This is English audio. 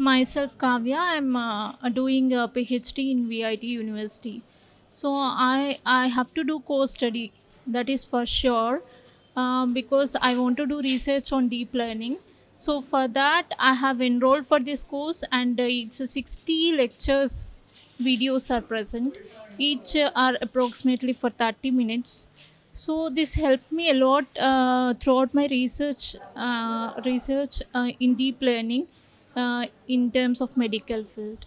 Myself, Kavya. I'm uh, doing a PhD in VIT University. So I I have to do course study. That is for sure, um, because I want to do research on deep learning. So for that, I have enrolled for this course, and uh, it's a 60 lectures. Videos are present. Each uh, are approximately for 30 minutes. So this helped me a lot uh, throughout my research uh, research uh, in deep learning uh, Uh, in terms of medical field.